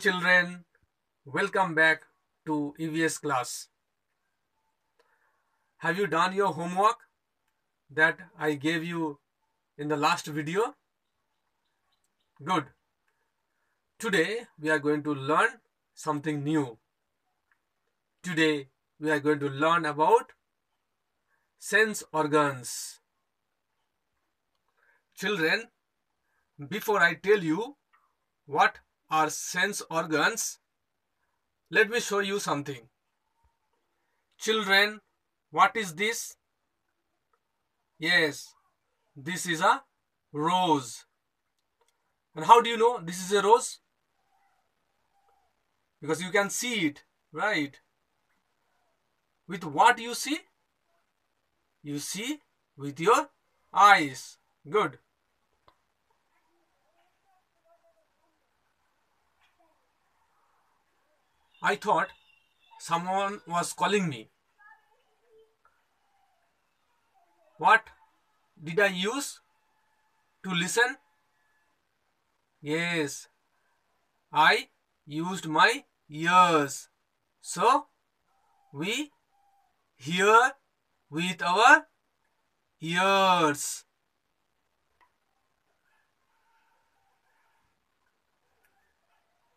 children welcome back to evs class. Have you done your homework that i gave you in the last video? Good. Today we are going to learn something new. Today we are going to learn about sense organs. Children before i tell you what are sense organs, let me show you something. Children, what is this? Yes, this is a rose. And how do you know this is a rose? Because you can see it, right? With what you see? You see with your eyes. Good. I thought someone was calling me. What did I use to listen? Yes, I used my ears. So, we hear with our ears.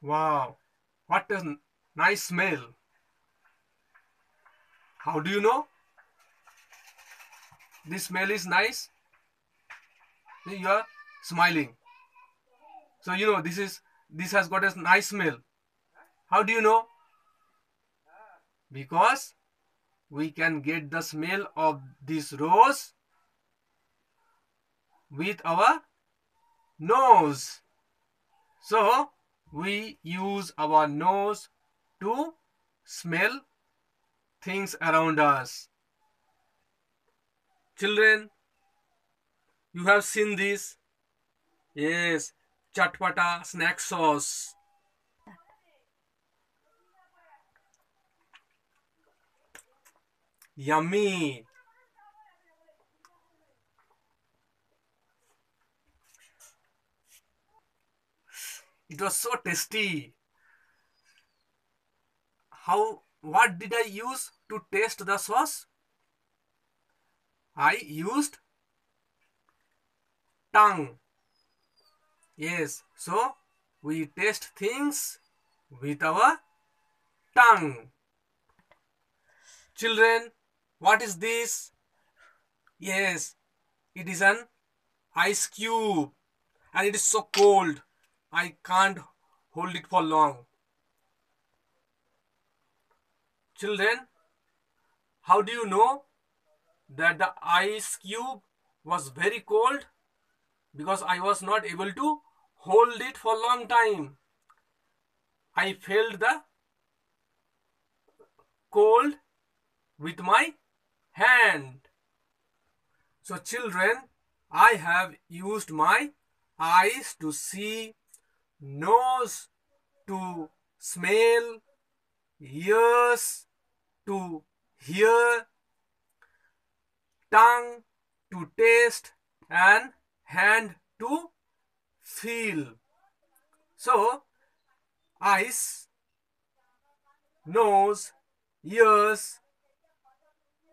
Wow, what a nice smell. How do you know? This smell is nice. You are smiling. So you know this is this has got a nice smell. How do you know? Because we can get the smell of this rose with our nose. So we use our nose to smell things around us. Children, you have seen this? Yes, chatpata snack sauce. Yummy. It was so tasty. How, what did I use to taste the sauce? I used tongue. Yes, so we taste things with our tongue. Children, what is this? Yes, it is an ice cube and it is so cold. I can't hold it for long. Children, how do you know that the ice cube was very cold? Because I was not able to hold it for long time. I felt the cold with my hand. So children, I have used my eyes to see, nose to smell, ears to hear, tongue to taste, and hand to feel. So, eyes, nose, ears,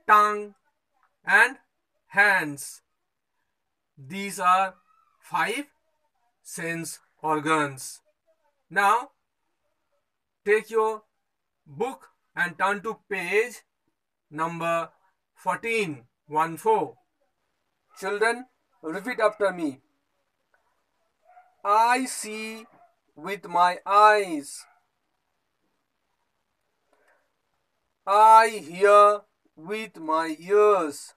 tongue, and hands. These are five sense organs. Now, take your book and turn to page number 14. 1 4. Children, repeat after me. I see with my eyes. I hear with my ears.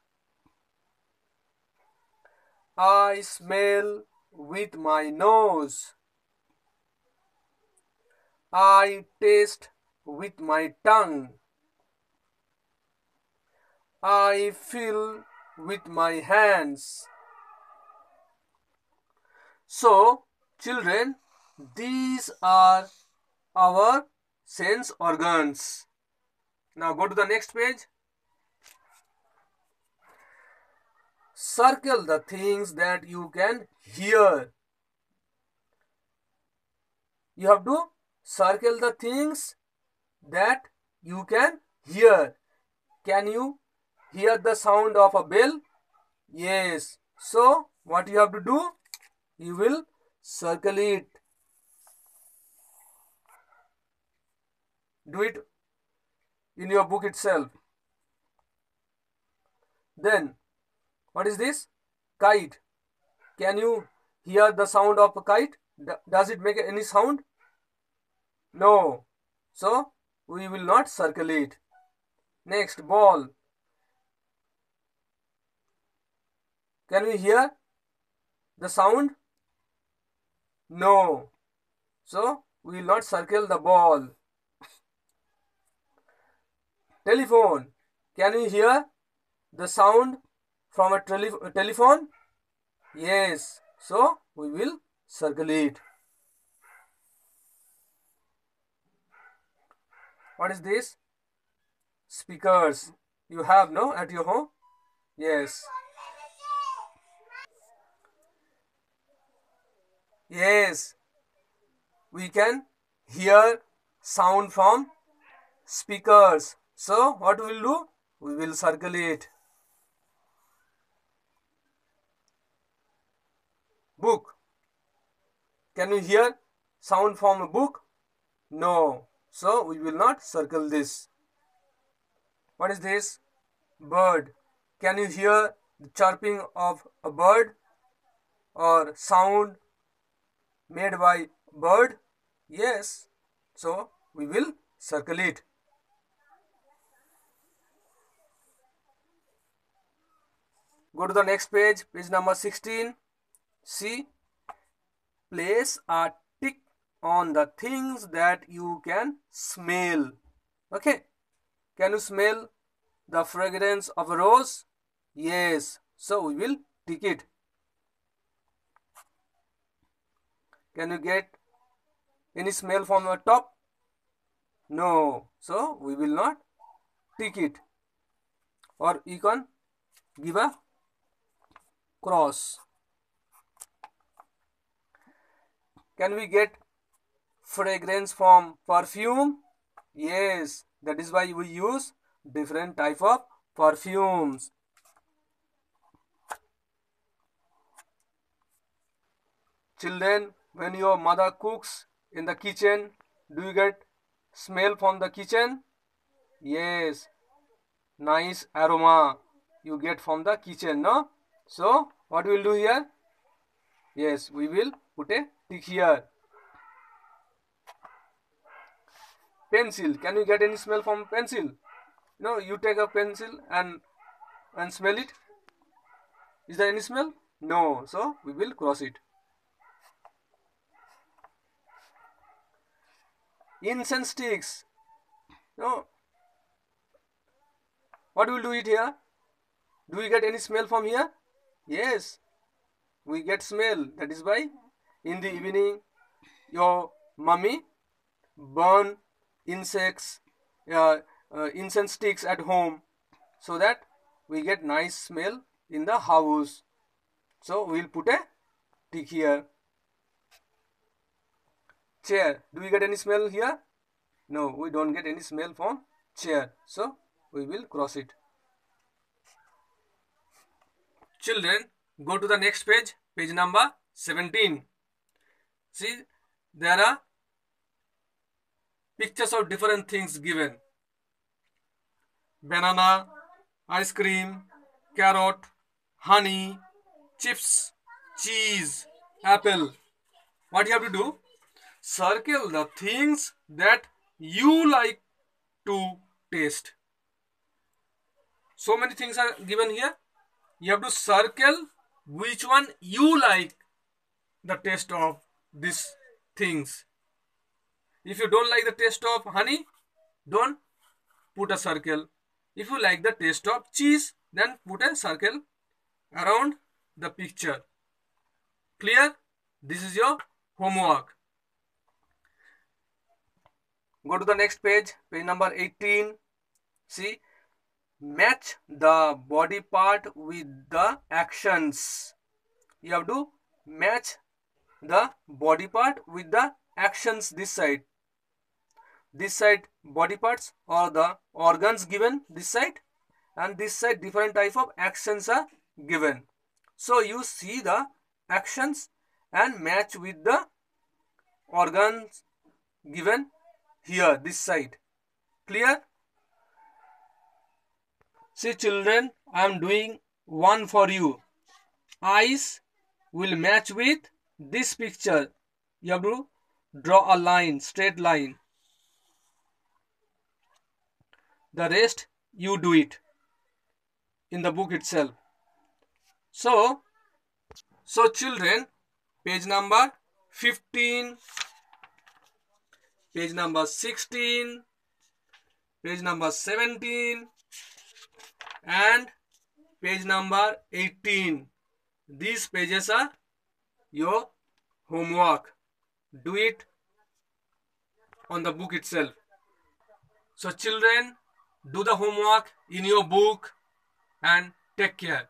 I smell with my nose. I taste with my tongue. I feel with my hands. So, children, these are our sense organs. Now go to the next page. Circle the things that you can hear. You have to circle the things that you can hear. Can you hear the sound of a bell? Yes. So, what you have to do? You will circle it. Do it in your book itself. Then, what is this? Kite. Can you hear the sound of a kite? Does it make any sound? No. So, we will not circle it. Next, ball. Can we hear the sound? No. So, we will not circle the ball. Telephone. Can we hear the sound from a tele telephone? Yes. So, we will circle it. What is this? Speakers. You have no at your home? Yes. Yes. We can hear sound from speakers. So what we will do? We will circle it. Book. Can you hear sound from a book? No. So we will not circle this. What is this? Bird. Can you hear the chirping of a bird or sound made by bird? Yes. So we will circle it. Go to the next page, page number 16. See, place a on the things that you can smell. Okay. Can you smell the fragrance of a rose? Yes. So we will tick it. Can you get any smell from the top? No. So we will not tick it. Or you can give a cross. Can we get fragrance from perfume? Yes, that is why we use different type of perfumes. Children, when your mother cooks in the kitchen, do you get smell from the kitchen? Yes, nice aroma you get from the kitchen, no? So, what we will do here? Yes, we will put a tick here. Pencil. Can you get any smell from pencil? No, you take a pencil and and smell it. Is there any smell? No. So, we will cross it. Incense sticks. No. What will do it here? Do we get any smell from here? Yes, we get smell. That is why in the evening your mummy burn insects, uh, uh, incense sticks at home so that we get nice smell in the house. So we'll put a tick here. Chair. Do we get any smell here? No, we don't get any smell from chair. So we will cross it. Children, go to the next page, page number 17. See, there are pictures of different things given. Banana, ice cream, carrot, honey, chips, cheese, apple. What you have to do? Circle the things that you like to taste. So many things are given here you have to circle which one you like the taste of these things. If you don't like the taste of honey, don't put a circle. If you like the taste of cheese, then put a circle around the picture. Clear? This is your homework. Go to the next page, page number 18. See, match the body part with the actions you have to match the body part with the actions this side this side body parts or the organs given this side and this side different type of actions are given. So you see the actions and match with the organs given here this side. Clear? See children i am doing one for you. Eyes will match with this picture. You have to draw a line straight line the rest you do it in the book itself. So so children page number 15 page number 16 page number 17 and page number 18 these pages are your homework. Do it on the book itself. So children do the homework in your book and take care